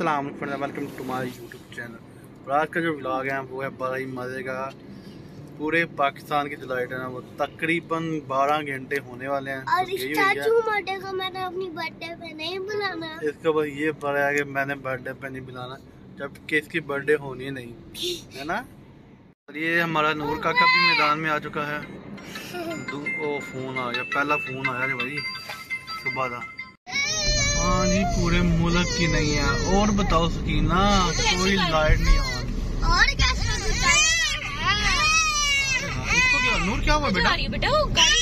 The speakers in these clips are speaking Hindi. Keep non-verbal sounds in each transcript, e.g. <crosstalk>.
अस्सलाम welcome to my YouTube channel और आज का जो ब्लॉग है वो है बड़ा ही मज़े का। पूरे पाकिस्तान की जो लाइट है ना वो तकरीबन 12 घंटे होने वाले हैं। और तो को मैंने अपनी बर्थडे पे नहीं बुलाना। इसका बस ये बड़ा है कि मैंने बर्थडे पे नहीं बुलाना जबकि इसकी बर्थडे होनी ही नहीं। है ना? और ये हमारा नूर काका भी मैदान में आ चुका है। <laughs> ओ फ़ोन आ गया पहला फ़ोन आया भाई सुबह का हाँ जी पूरे मुल्क की नहीं है। और बताओ सकीना कोई लाइट नहीं और क्या नूर क्या हुआ बेटा? आ रही है बेटा? वो गाड़ी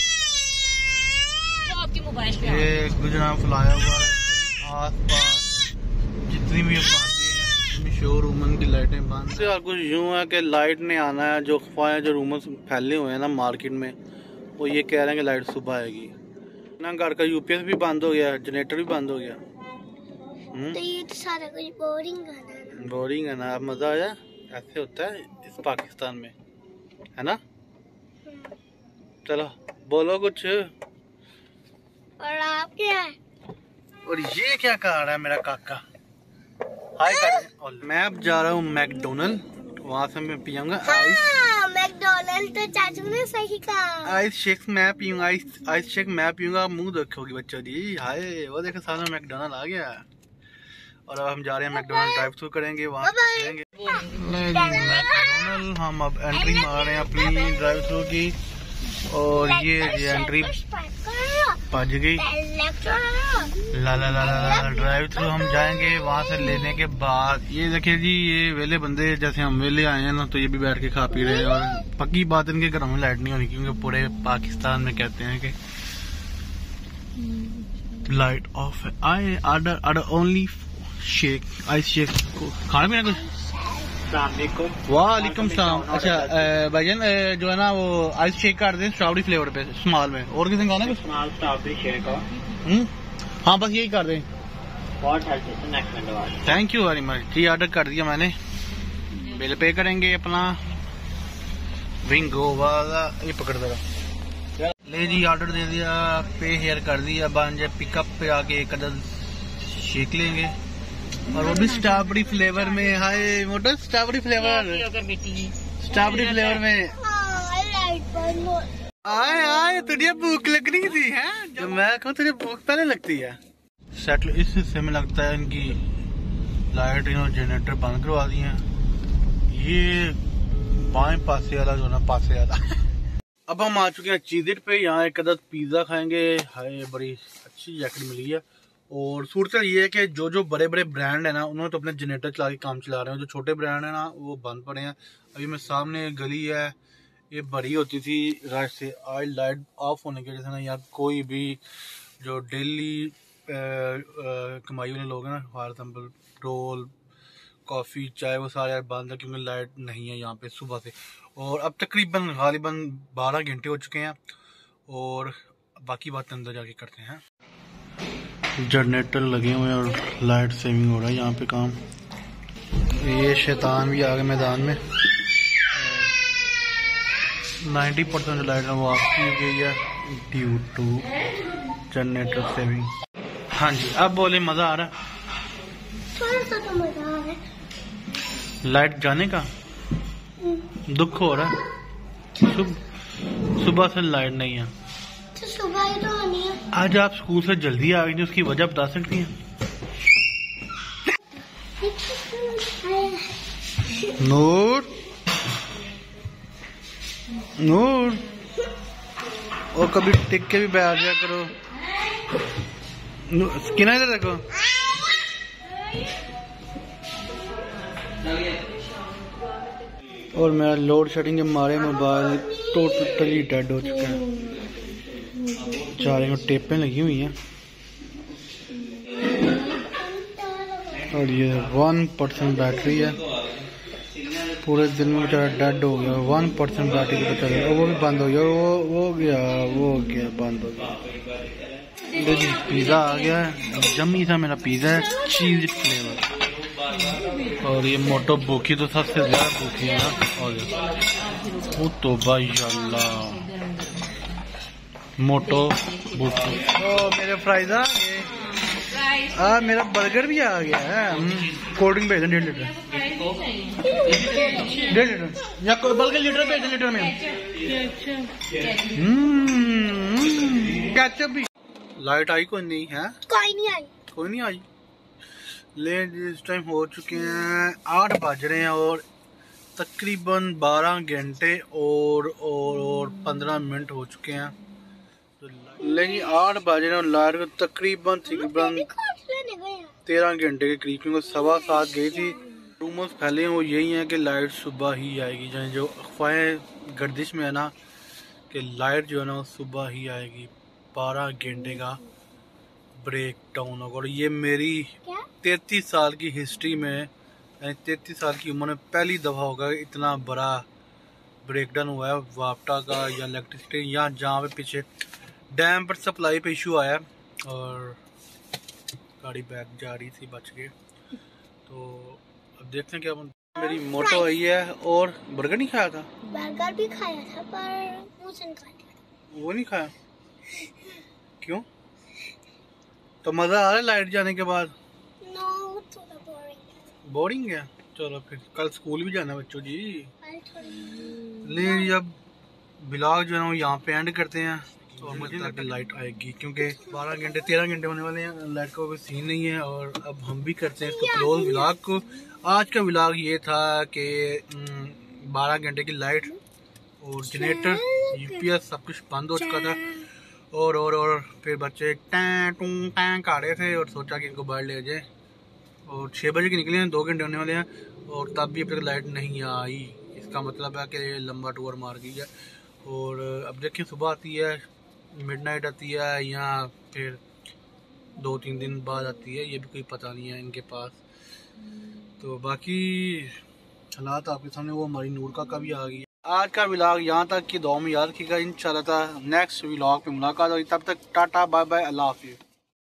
जो आपके मोबाइल पे है। ये गुजरा फुलाया हुआ है। आस पास जितनी भी आबादी है शोरूम की लाइटें बंद कुछ यूँ है कि लाइट नहीं आना है जो अफवाहें जो रूमर्स फैले हुए हैं ना मार्केट में वो ये कह रहे हैं कि लाइट सुबह आएगी। ना घर का यूपीएस भी बंद हो गया जनरेटर भी बंद हो गया। तो ये तो सारा कुछ बोरिंग है ना? बोरिंग है ना अब मज़ा आया। ऐसे होता है इस पाकिस्तान में है ना? चलो बोलो कुछ। और आप क्या है? और ये क्या कर रहा है मेरा काका? हाय <laughs> मैं अब जा रहा हूँ मैकडोनल्ड वहाँ से मैं पियूँगा आइस मैकडोनल्ड तो चाचू ने सही कहा। आइस शेक मैं पीऊँगा आइस आइस शेक मैं पीऊँगा। मुँह देखोगी बच्चों जी हाय वो देखो सामने मैकडोनल्ड आ गया। और अब हम जा रहे हैं मैकडोनल्ड ड्राइव थ्रू करेंगे वहाँ मैकडोनल्ड। हम अब एंट्री मार रहे हैं अपनी ड्राइव थ्रू की। और ये ये एंट्री बज गई। ला ला ला ला ड्राइव थ्रू हम जाएँगे, वहाँ से लेने के बाद। ये देखिए जी, ये वेले बंदे जैसे हम वेले आए हैं ना तो ये भी बैठ के खा पी रहे हैं। और पक्की बात, इनके घरों में लाइट नहीं होनी, क्योंकि पूरे पाकिस्तान में कहते हैं कि लाइट ऑफ़ है। I order order only shake ice shake खाना पीना कुछ? वालेकुम सलाम। अच्छा भाईजान जो है ना वो आइस शेक कर दें स्ट्रॉबेरी फ्लेवर पे स्मॉल में। और किसी खाना स्मॉल स्ट्रॉबेरी शेक हम्म? हाँ बस यही कर दें। Thank you very much ji order कर दिया मैंने। बिल पे करेंगे अपना। विंगो वाला। ये पकड़ देगा ले जी ऑर्डर दे दिया। पे हेयर कर दिया। बन जाए पिकअप पे आके एक अदर शेक लेंगे। और वो भी स्ट्रॉबेरी फ्लेवर में हाय मोटर स्ट्रॉबेरी फ्लेवर। स्ट्रॉबेरी फ्लेवर में। आए आए तुझे भूख लग रही थी है? जब मैं कहूँ तुझे भूख पहले लगती है। सेटल इस हिस्से में लगता है इनकी लाइट इन्होंने जनरेटर बंद करवा दी है। ये बाएँ पासे वाला जो ना पासे वाला। <laughs> अब हम आ चुके हैं चीजिट पे यहाँ एक अदद पिज्जा खाएँगे। हाय बड़ी अच्छी जैकेट मिली है। और सूरत ये है कि जो जो बड़े बड़े ब्रांड है ना, उन्होंने तो अपने जनरेटर चला के काम चला रहे हैं। जो छोटे ब्रांड है ना, वो बंद पड़े हैं। अभी मैं सामने गली है, ये बड़ी होती थी रात से। आज लाइट ऑफ़ होने की वजह से ना यहाँ कोई भी जो डेली कमाई वाले लोग हैं ना फॉर एग्ज़ाम्पल पेट्रोल कॉफ़ी चाय, वो सारे यार बंद है क्योंकि लाइट नहीं है यहाँ पे सुबह से। और अब तकरीबन गालिबन बारह घंटे हो चुके हैं और बाकी बात अंदर जाके करते हैं। जनरेटर लगे हुए हैं और लाइट सेविंग हो रहा है यहाँ पे काम। ये शैतान भी आ गए मैदान में। नाइन्टी परसेंट लाइट वो ऑफ़ की गई है ड्यू टू जनरेटर सेविंग हाँ जी अब बोले मज़ा आ रहा है? तो मज़ा आ रहा है। लाइट जाने का? दुख हो रहा है? सुब, सुबह से लाइट नहीं है। तो सुबह ही तो है आज आप स्कूल से जल्दी आ गई उसकी वजह बता सकती हैं। नूर। नूर। और कभी टिक के भी बैठ जाया करो। किना इधर देखो। और मेरा लोड शेडिंग के मारे मोबाइल, टोटली डेड हो चुका है। चारों टेपें लगी हुई हैं। और ये वन परसेंट बैटरी है। पूरे दिन में बेचारा डेड हो गया। वन परसेंट बैटरी चल रहा वो भी बंद हो गया। वो वो गया वो गया, बंद हो गया। जी पिज़्ज़ा आ गया है। जमी सा मेरा पिज़्ज़ा है। चीज़ फ्लेवर और ये मोटो भूखी तो सबसे ज़्यादा भूखी है और तो अल्लाह। मोटो ओ मेरे फ्राइज आ गए आ मेरा बर्गर भी आ गया है। कोल्ड ड्रिंक भेज दें डेढ़ लीटर। डेढ़ लीटर। या कोई बल्कि लीटर भेज दें लीटर में। कैचअप भी। लाइट आई कोई नहीं है? कोई नहीं आई। कोई नहीं आई? लेट इस टाइम हो चुके हैं आठ बज रहे हैं और तकरीबन बारह घंटे और और और पंद्रह मिनट हो चुके हैं। लेकिन आठ बजे हैं लाइट को तकरीबन तकरीबन तेरह घंटे के करीब क्योंकि सवा सात गई थी। रूमर्स फैले हैं वो यही हैं कि लाइट सुबह ही आएगी जो जो अफवाहें गर्दिश में है ना कि लाइट जो है ना सुबह ही आएगी बारह घंटे का ब्रेक डाउन होगा। और ये मेरी तैतीस साल की हिस्ट्री में यानी तैतीस साल की उम्र में पहली दफ़ा होगा इतना बड़ा ब्रेक डाउन हुआ है वापटा का या इलेक्ट्रिसिटी या जहाँ पे पीछे डैम पर सप्लाई पे इशू आया और गाड़ी बैक जा रही थी बच के तो अब देखते हैं क्या बनता मेरी मोटो आई है और बर्गर नहीं खाया था? बर्गर भी खाया था पर से निकाल वो नहीं खाया? क्यों? तो मज़ा आ रहा है लाइट जाने के बाद? नो थोड़ा बोरिंग बोरिंग है? चलो फिर कल स्कूल भी जाना है बच्चों जी। ले अब ब्लॉग जो है ना वो यहाँ पे एंड करते हैं। तो मुझे लगता लाइट आएगी क्योंकि 12 घंटे 13 घंटे होने वाले हैं लाइट का कोई सीन नहीं है और अब हम भी करते हैं इसको क्लोज ब्लॉग को। आज का ब्लॉग ये था कि हम्म, 12 घंटे की लाइट और जनरेटर यूपीएस सब कुछ बंद हो चुका था। और और और फिर बच्चे टैं टूं टैं कर रहे थे और सोचा कि इनको बाहर ले जाए। और छः बजे के निकले हैं दो घंटे होने वाले हैं और तब भी अभी तक लाइट नहीं आई। इसका मतलब है कि लंबा टूर मार गई है। और अब देखिए सुबह आती है मिडनाइट आती है या फिर दो तीन दिन बाद आती है, ये भी कोई पता नहीं है इनके पास। तो बाकी हालात आपके सामने, वो हमारी नूर का कभी आ गई। आज का विलाग यहाँ तक कि दो में याद रखिएगा। इन नेक्स्ट व्लाग पे मुलाकात होगी। तब तक टाटा बाय बाय अल्लाह हाफिज़।